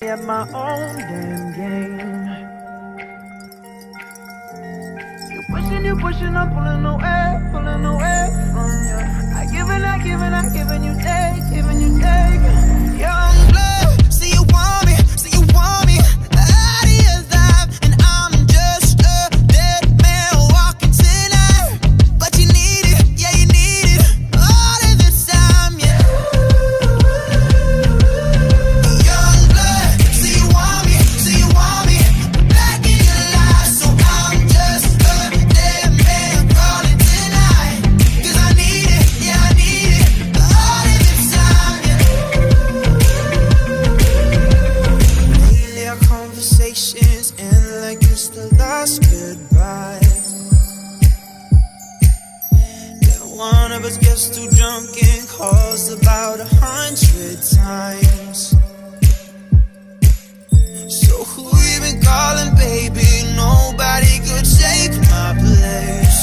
at my own damn game. You pushing, you pushing, I'm pulling away, pulling away from you. I giving, I giving, I giving you. one of us gets too drunk and calls about a hundred times. So who you been calling, baby? Nobody could take my place.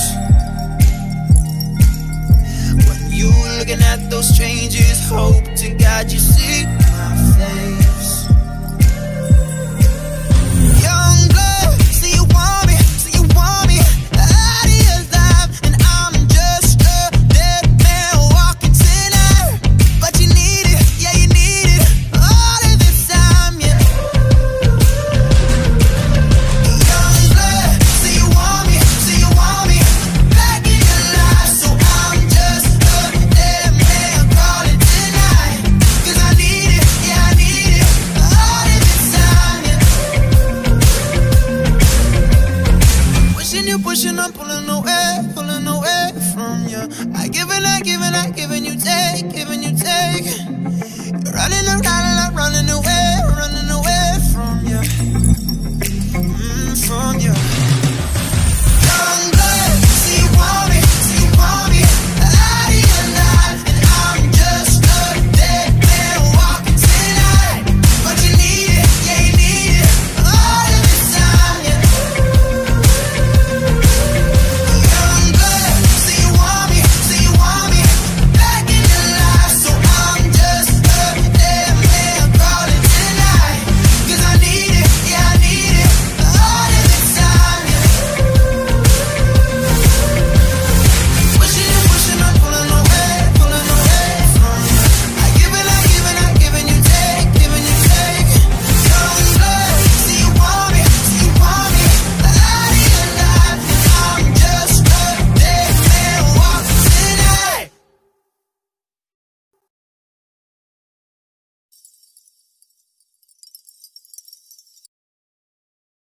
When you looking at those strangers Hope to God you see my face. pushing, I'm pulling away, pulling away from you. I give and I give.